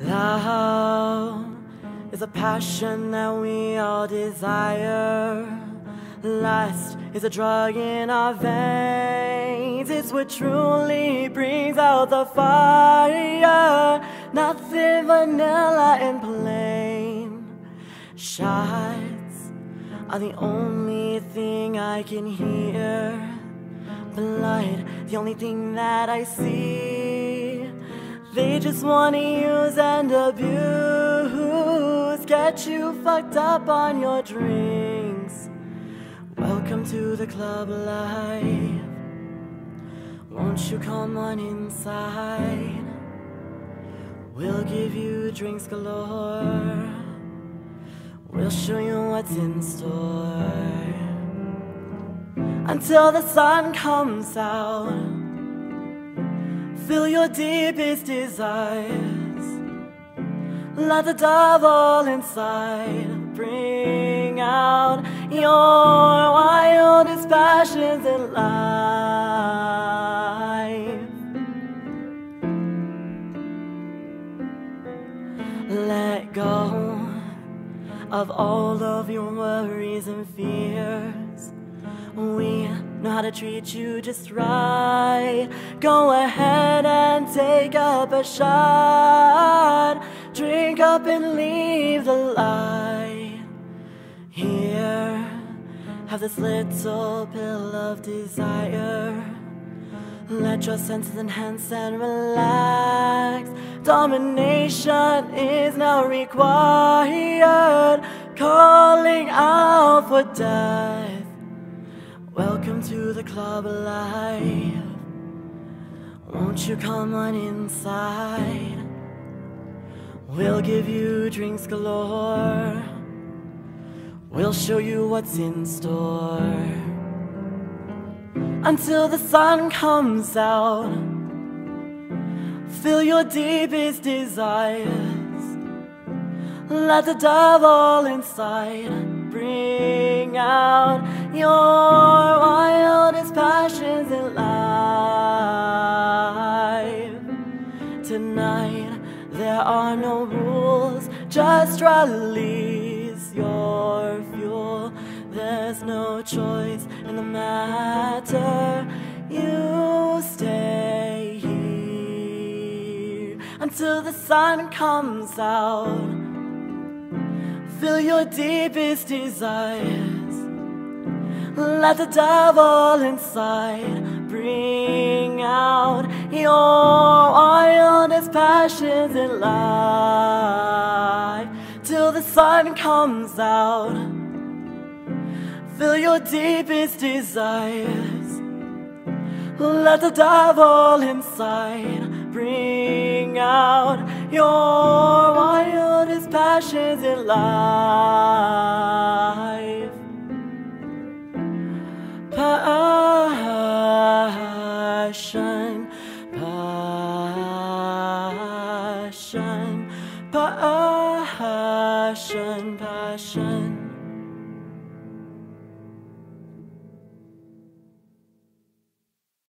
Love is a passion that we all desire. Lust is a drug in our veins. It's what truly brings out the fire. Nothing vanilla and plain. Shots are the only thing I can hear. Blood, the only thing that I see. They just wanna use and abuse, get you fucked up on your drinks. Welcome to the club life. Won't you come on inside? We'll give you drinks galore. We'll show you what's in store. Until the sun comes out Fill your deepest desires. Let the devil inside bring out your wildest passions in life. Let go of all of your worries and fears. We know how to treat you just right. Go ahead and take up a shot. Drink up and leave the light. Here, have this little pill of desire. Let your senses enhance and relax. Domination is now required. Calling out for death. Welcome to the club alive. Won't you come on inside? We'll give you drinks galore. We'll show you what's in store. Until the sun comes out, fill your deepest desires. Let the devil inside bring out your Tonight, there are no rules, just release your fuel. There's no choice in the matter. You stay here until the sun comes out. Fill your deepest desires. Let the devil inside bring out your wildest passions in life till the sun comes out. Fill your deepest desires. Let the devil inside bring out your wildest passions in life. Passion, passion, passion, passion.